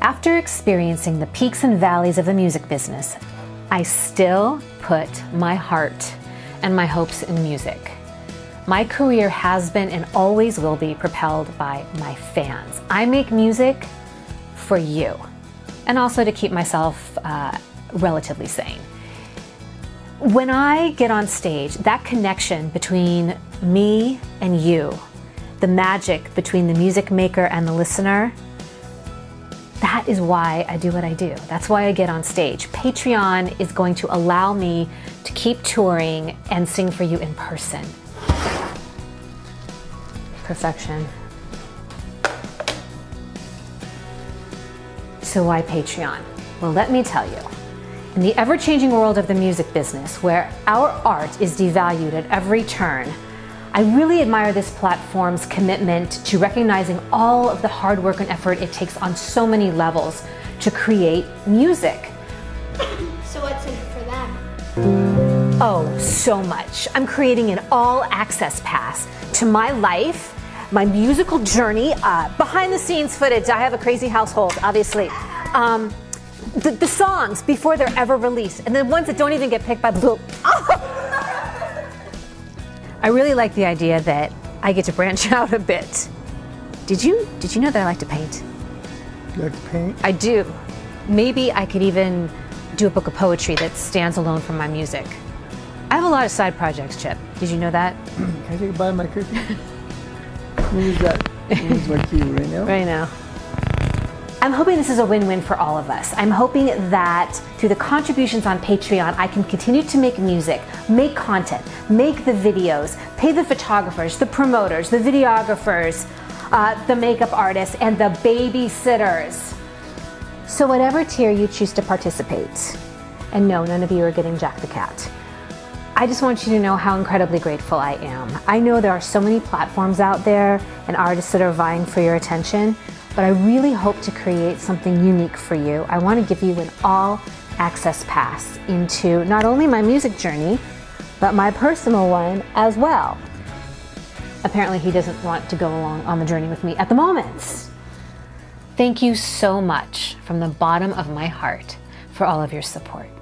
After experiencing the peaks and valleys of the music business, I still put my heart and my hopes in music. My career has been and always will be propelled by my fans. I make music for you and also to keep myself uh, relatively sane. When I get on stage, that connection between me and you, the magic between the music maker and the listener, that is why I do what I do. That's why I get on stage. Patreon is going to allow me to keep touring and sing for you in person. Perfection. So, why Patreon? Well, let me tell you. In the ever changing world of the music business, where our art is devalued at every turn, I really admire this platform's commitment to recognizing all of the hard work and effort it takes on so many levels to create music. So, what's in it for them? Oh, so much. I'm creating an all access pass to my life, my musical journey, uh, behind the scenes footage. I have a crazy household, obviously. Um, the, the songs before they're ever released, and the ones that don't even get picked by Blue. I really like the idea that I get to branch out a bit. Did you did you know that I like to paint? You like to paint? I do. Maybe I could even do a book of poetry that stands alone from my music. I have a lot of side projects, Chip. Did you know that? Can I take a bite of my cookie? Let that. Let my key right now. Right now. I'm hoping this is a win win for all of us. I'm hoping that through the contributions on Patreon, I can continue to make music, make content, make the videos, pay the photographers, the promoters, the videographers, uh, the makeup artists, and the babysitters. So, whatever tier you choose to participate, and no, none of you are getting Jack the Cat. I just want you to know how incredibly grateful I am. I know there are so many platforms out there and artists that are vying for your attention, but I really hope to create something unique for you. I want to give you an all access pass into not only my music journey, but my personal one as well. Apparently, he doesn't want to go along on the journey with me at the moment. Thank you so much from the bottom of my heart for all of your support.